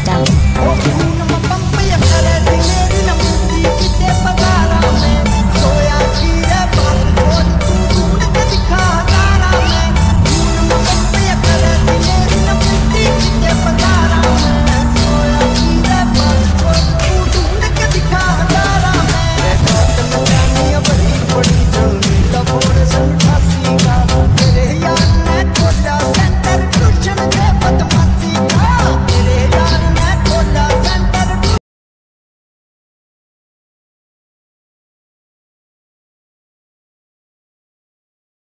Down.